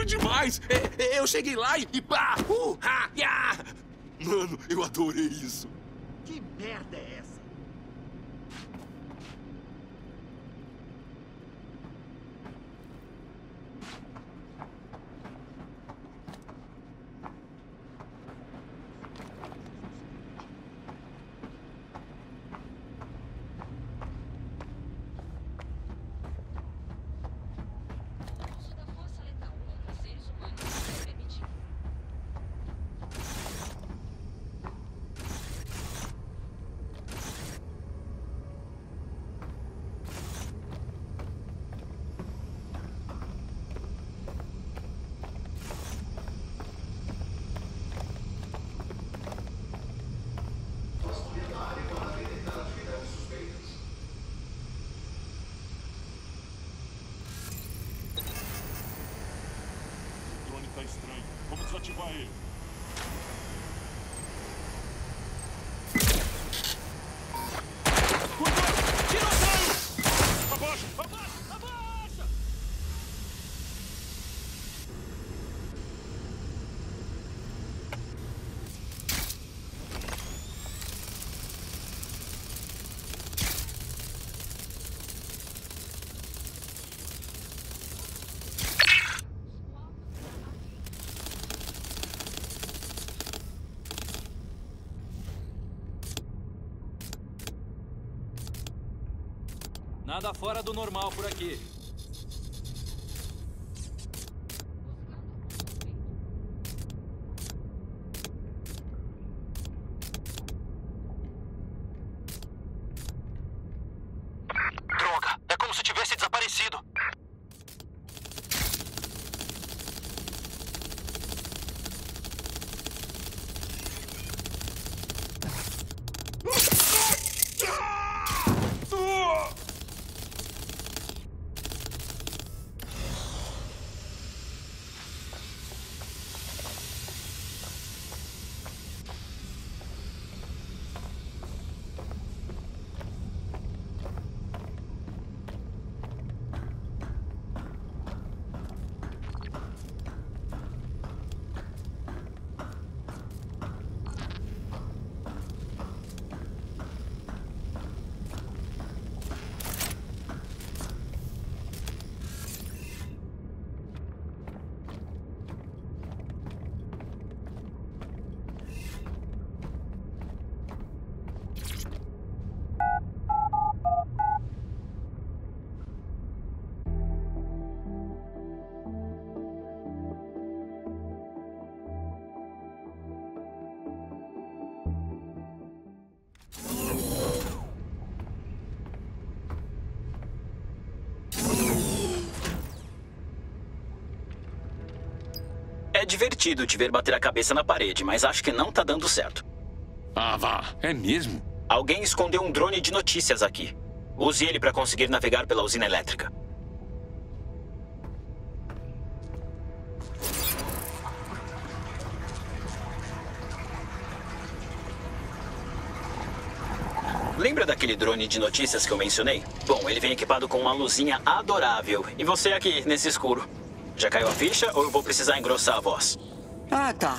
Foi demais! É, é, eu cheguei lá e. pá! Uh, ha, ya! Mano, eu adorei isso. Que merda é tá estranho. Vamos desativar ele. Nada fora do normal por aqui. Divertido te ver bater a cabeça na parede, mas acho que não tá dando certo. Ah, vá. É mesmo? Alguém escondeu um drone de notícias aqui. Use ele para conseguir navegar pela usina elétrica. Lembra daquele drone de notícias que eu mencionei? Bom, ele vem equipado com uma luzinha adorável. E você aqui, nesse escuro. Já caiu a ficha ou eu vou precisar engrossar a voz? Ah, tá.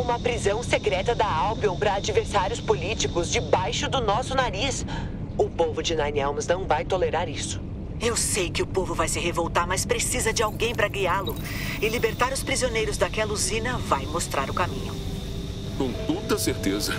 Uma prisão secreta da Albion para adversários políticos debaixo do nosso nariz. O povo de Nine Elms não vai tolerar isso. Eu sei que o povo vai se revoltar, mas precisa de alguém para guiá-lo. E libertar os prisioneiros daquela usina vai mostrar o caminho. Com toda certeza.